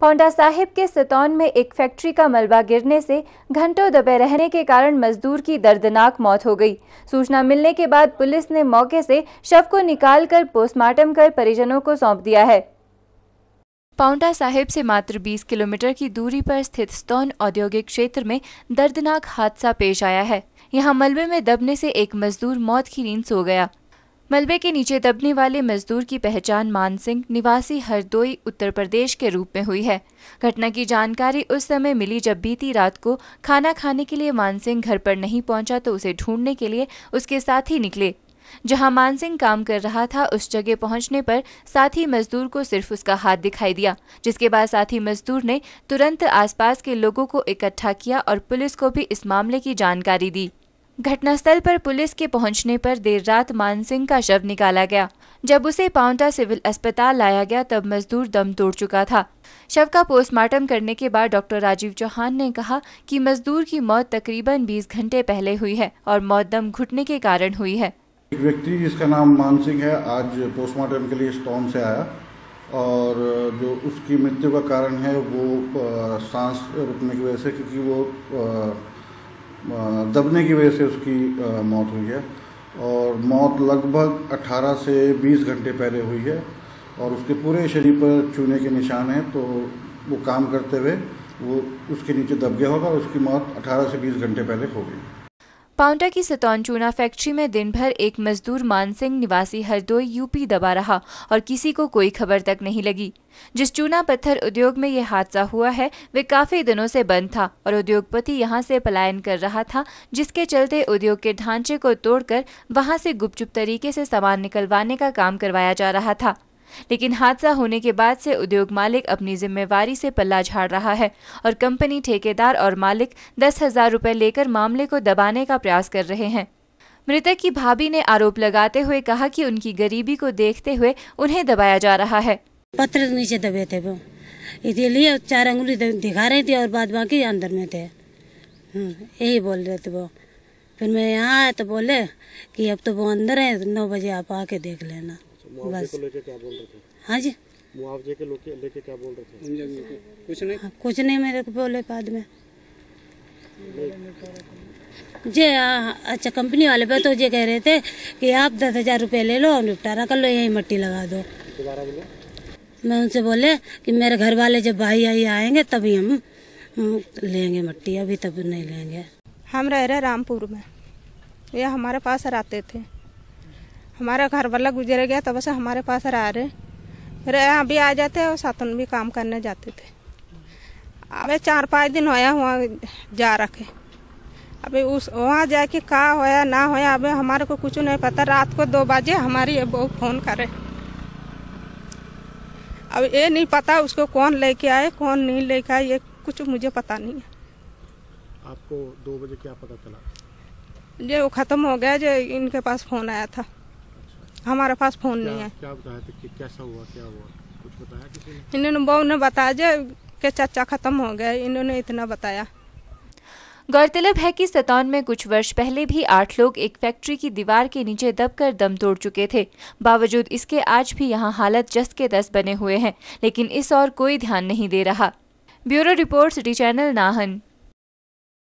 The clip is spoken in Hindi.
पौंडा साहिब के सतौन में एक फैक्ट्री का मलबा गिरने से घंटों दबे रहने के कारण मजदूर की दर्दनाक मौत हो गई। सूचना मिलने के बाद पुलिस ने मौके से शव को निकालकर पोस्टमार्टम कर परिजनों को सौंप दिया है। पाउंटा साहिब से मात्र 20 किलोमीटर की दूरी पर स्थित स्तौन औद्योगिक क्षेत्र में दर्दनाक हादसा पेश आया है। यहाँ मलबे में दबने से एक मजदूर मौत की नींद सो गया। मलबे के नीचे दबने वाले मजदूर की पहचान मान सिंह निवासी हरदोई, उत्तर प्रदेश के रूप में हुई है। घटना की जानकारी उस समय मिली जब बीती रात को खाना खाने के लिए मान सिंह घर पर नहीं पहुँचा तो उसे ढूँढने के लिए उसके साथी निकले। जहाँ मानसिंह काम कर रहा था, उस जगह पहुँचने पर साथी मजदूर को सिर्फ़ उसका हाथ दिखाई दिया, जिसके बाद साथी मजदूर ने तुरंत आसपास के लोगों को इकट्ठा किया और पुलिस को भी इस मामले की जानकारी दी। घटनास्थल पर पुलिस के पहुँचने पर देर रात मानसिंह का शव निकाला गया। जब उसे पाउंटा सिविल अस्पताल लाया गया, तब मजदूर दम तोड़ चुका था। शव का पोस्टमार्टम करने के बाद डॉक्टर राजीव चौहान ने कहा कि मजदूर की मौत तकरीबन 20 घंटे पहले हुई है और मौत दम घुटने के कारण हुई है। एक व्यक्ति जिसका नाम मान सिंह है, आज पोस्टमार्टम के लिए स्टोन से आया और जो उसकी मृत्यु का कारण है, वो सांस रुकने की वजह से, क्योंकि वो दबने की वजह से उसकी मौत हुई है। और मौत लगभग 18 से 20 घंटे पहले हुई है और उसके पूरे शरीर पर चूने के निशान हैं तो वो काम करते हुए वो उसके नीचे दब गया होगा और उसकी मौत 18 से 20 घंटे पहले हो गई। पाउंटा की सतौन चूना फैक्ट्री में दिन भर एक मजदूर मानसिंह निवासी हरदोई, यूपी दबा रहा और किसी को कोई खबर तक नहीं लगी। जिस चूना पत्थर उद्योग में यह हादसा हुआ है, वे काफ़ी दिनों से बंद था और उद्योगपति यहाँ से पलायन कर रहा था, जिसके चलते उद्योग के ढांचे को तोड़कर वहाँ से गुपचुप तरीके से सामान निकलवाने का काम करवाया जा रहा था। लेकिन हादसा होने के बाद से उद्योग मालिक अपनी जिम्मेवारी से पल्ला झाड़ रहा है और कंपनी ठेकेदार और मालिक दस हज़ार रूपए लेकर मामले को दबाने का प्रयास कर रहे हैं। मृतक की भाभी ने आरोप लगाते हुए कहा कि उनकी गरीबी को देखते हुए उन्हें दबाया जा रहा है। पत्थर नीचे दबे थे वो। इसीलिए चार अंगुली दिखा रहे थे और बाद बाकी अंदर में थे। हम्म, यही बोल रहे थे वो। फिर मैं यहाँ आया तो बोले कि अब तो वो अंदर है नौ बजे आप आके देख लेना। मुआवजे को लेके क्या बोल रहे थे? हाँ जी। मुआवजे के लेके क्या बोल रहे थे? कुछ नहीं। हाँ, कुछ नहीं मेरे को बोले बाद में। जे अच्छा कंपनी वाले पे तो ये कह रहे थे कि आप दस हज़ार रुपये ले लो निपटारा कर लो यही मट्टी लगा दो। दोबारा बोलो। मैं उनसे बोले कि मेरे घर वाले जब भाई आई आएँगे तभी हम लेंगे मट्टी अभी तब नहीं लेंगे। हम रह रहे रामपुर में। ये हमारे पास आते थे। हमारा घर वाला गुजर गया तब से हमारे पास रह रहे फिर यहाँ भी आ जाते और साथ भी काम करने जाते थे। अबे चार पाँच दिन होया वहाँ जा रखे। अभी उस वहाँ जाके का होया ना होया अबे हमारे को कुछ नहीं पता। रात को दो बजे हमारी बहू फ़ोन करे। अब ये नहीं पता उसको कौन लेके आए कौन नहीं लेके आए ये कुछ मुझे पता नहीं है। आपको दो बजे क्या पता चला? ये वो खत्म हो गया जो इनके पास फ़ोन आया था। हमारे पास फ़ोन नहीं है। क्या बताया था कि कैसा हुआ क्या हुआ? कुछ बताया किसी ने? इन्होंने बहू ने बताया जो कि चाचा खत्म हो गया इन्होंने इतना बताया। गौरतलब है कि सतौन में कुछ वर्ष पहले भी आठ लोग एक फैक्ट्री की दीवार के नीचे दबकर दम तोड़ चुके थे। बावजूद इसके आज भी यहाँ हालत जस के दस बने हुए हैं लेकिन इस और कोई ध्यान नहीं दे रहा। Bureau report city channel Nahan.